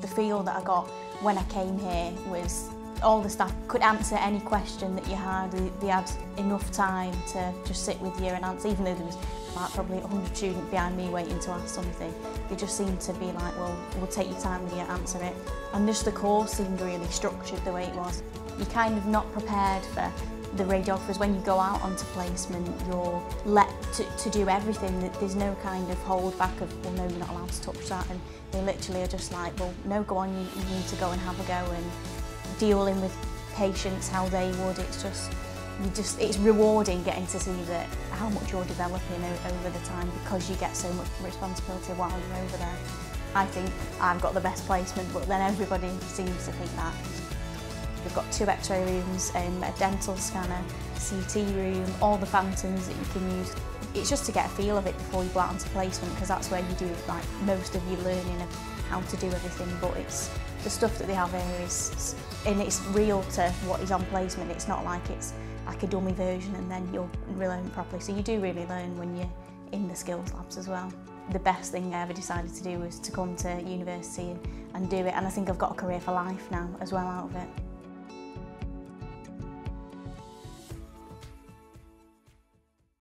The feel that I got when I came here was all the staff could answer any question that you had. They had enough time to just sit with you and answer, even though there was like probably 100 students behind me waiting to ask something. They just seemed to be like, well, we'll take your time with you, answer it. And just the course seemed really structured the way it was. You're kind of not prepared for the radiographers, when you go out onto placement, you're let to, to do everything. There's no kind of hold back of, well, no, you're not allowed to touch that. And they literally are just like, well, no, go on, you, you need to go and have a go and dealing with patients how they would. It's just, you just, it's rewarding getting to see that how much you're developing over the time because you get so much responsibility while you're over there. I think I've got the best placement, but then everybody seems to think that. We've got two x-ray rooms, um, a dental scanner, CT room, all the fountains that you can use. It's just to get a feel of it before you go out onto placement because that's where you do like most of your learning of how to do everything. But it's the stuff that they have here is and it's real to what is on placement. It's not like it's like a dummy version and then you'll relearn properly. So you do really learn when you're in the skills labs as well. The best thing I ever decided to do was to come to university and, and do it. And I think I've got a career for life now as well out of it.